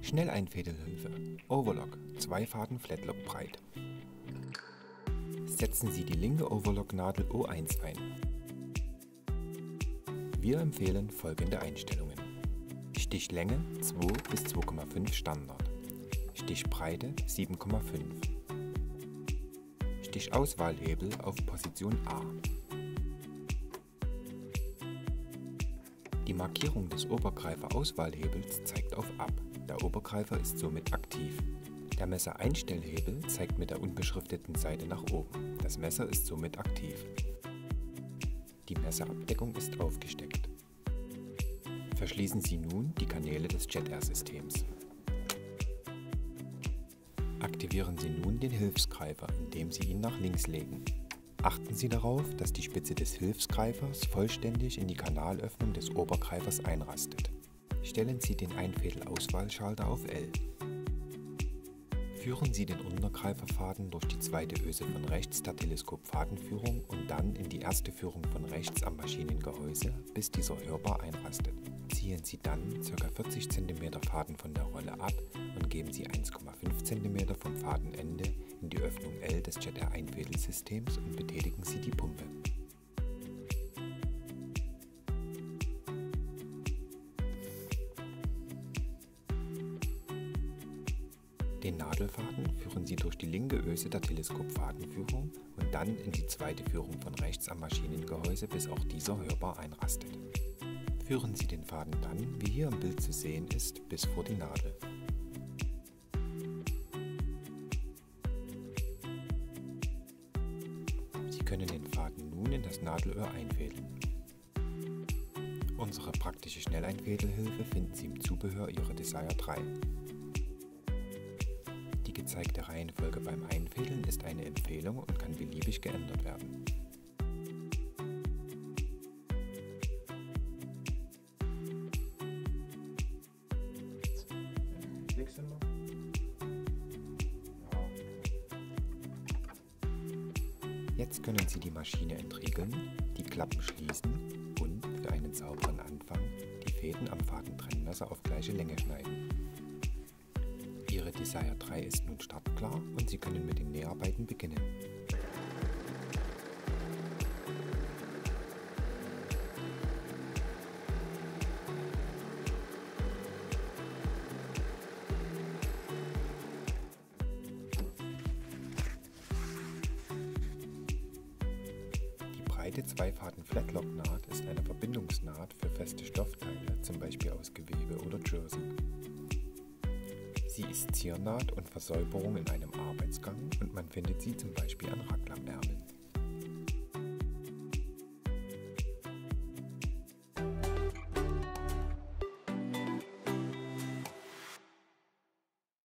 Schnelleinfädelhilfe Overlock, zwei Faden Flatlock breit. Setzen Sie die linke Overlock-Nadel O1 ein. Wir empfehlen folgende Einstellungen. Stichlänge 2 bis 2,5 Standard. Stichbreite 7,5. Stichauswahlhebel auf Position A. Markierung des Obergreifer-Auswahlhebels zeigt auf Ab. Der Obergreifer ist somit aktiv. Der Messereinstellhebel zeigt mit der unbeschrifteten Seite nach oben. Das Messer ist somit aktiv. Die Messerabdeckung ist aufgesteckt. Verschließen Sie nun die Kanäle des JetAir-Systems. Aktivieren Sie nun den Hilfsgreifer, indem Sie ihn nach links legen. Achten Sie darauf, dass die Spitze des Hilfsgreifers vollständig in die Kanalöffnung des Obergreifers einrastet. Stellen Sie den Einfädel-Auswahlschalter auf L. Führen Sie den Untergreiferfaden durch die zweite Öse von rechts der Teleskopfadenführung und dann in die erste Führung von rechts am Maschinengehäuse, bis dieser hörbar einrastet. Ziehen Sie dann ca. 40 cm Faden von der Rolle ab und geben Sie 1,5 cm vom Fadenende in die Öffnung L des Jet-R-Einfädelsystems und betätigen Sie die Pumpe. Den Nadelfaden führen Sie durch die linke Öse der Teleskopfadenführung und dann in die zweite Führung von rechts am Maschinengehäuse, bis auch dieser hörbar einrastet. Führen Sie den Faden dann, wie hier im Bild zu sehen ist, bis vor die Nadel. Sie können den Faden nun in das Nadelöhr einfädeln. Unsere praktische Schnelleinfädelhilfe finden Sie im Zubehör Ihrer Desire 3 gezeigte Reihenfolge beim Einfädeln ist eine Empfehlung und kann beliebig geändert werden. Jetzt können Sie die Maschine entriegeln, die Klappen schließen und für einen sauberen Anfang die Fäden am Fadentrennmesser auf gleiche Länge schneiden. Ihre Desire 3 ist nun startklar und Sie können mit den Näharbeiten beginnen. Breite Zweifaden-Flatlock-Naht ist eine Verbindungsnaht für feste Stoffteile, zum Beispiel aus Gewebe oder Jersey. Sie ist Ziernaht und Versäuberung in einem Arbeitsgang und man findet sie zum Beispiel an Raglamärmeln.